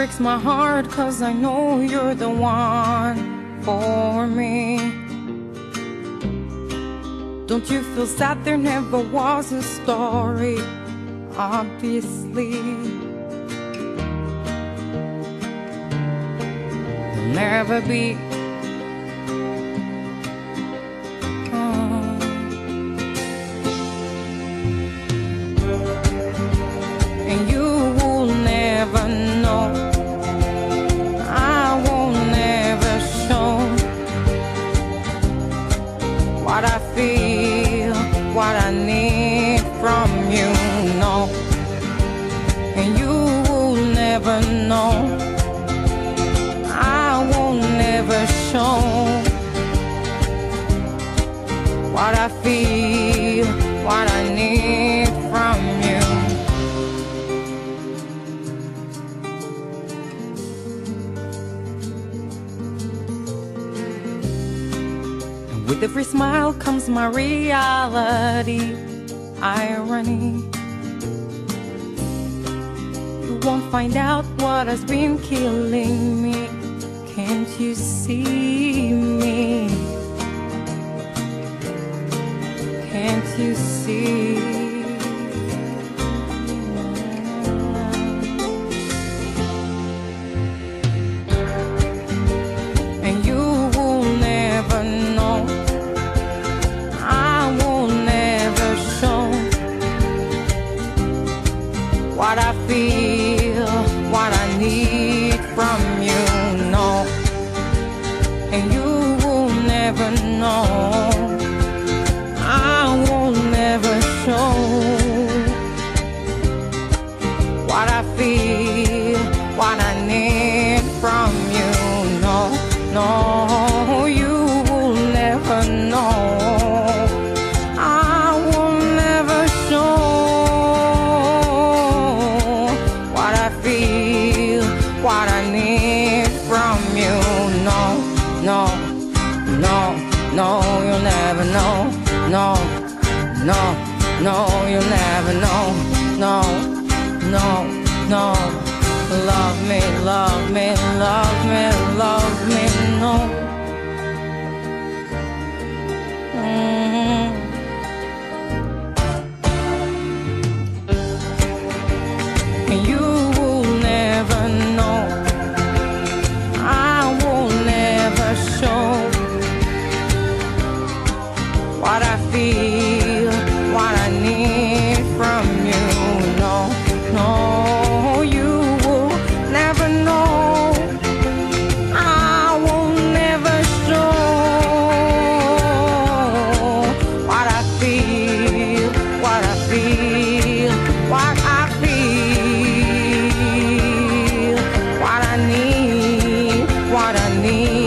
breaks my heart cause I know you're the one for me. Don't you feel sad there never was a story? Obviously, there'll never be. Know. I will never show what I feel, what I need from you. And with every smile comes my reality, irony. Won't find out what has been killing me. Can't you see me? Can't you see? What I need from you. No, no, you will never know. I will never show what I feel, what I need from you. No, no, no, no, you'll never know. No, no, no, you'll never know. No, no, no. Love me, love me, love me, love me, no. Mm -hmm. You what I need.